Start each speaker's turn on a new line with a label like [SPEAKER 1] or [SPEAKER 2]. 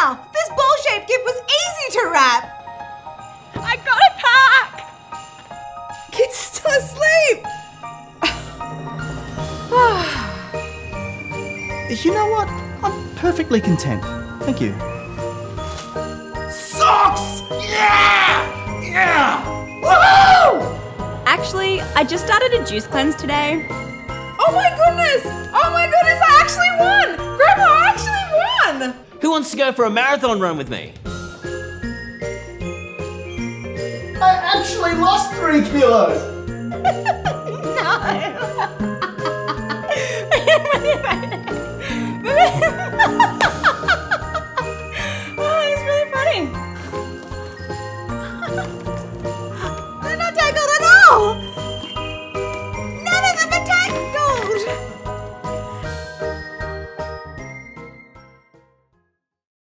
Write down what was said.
[SPEAKER 1] Wow, this bowl-shaped gift was easy to wrap.
[SPEAKER 2] I gotta pack!
[SPEAKER 1] Kids still asleep.
[SPEAKER 3] You know what? I'm perfectly content. Thank you.
[SPEAKER 4] Socks! Yeah! Yeah! Woohoo!
[SPEAKER 2] Actually, I just started a juice cleanse today.
[SPEAKER 1] Oh my goodness! Oh my goodness,
[SPEAKER 5] wants to go for a marathon run with me?
[SPEAKER 3] I actually lost three kilos!
[SPEAKER 1] no!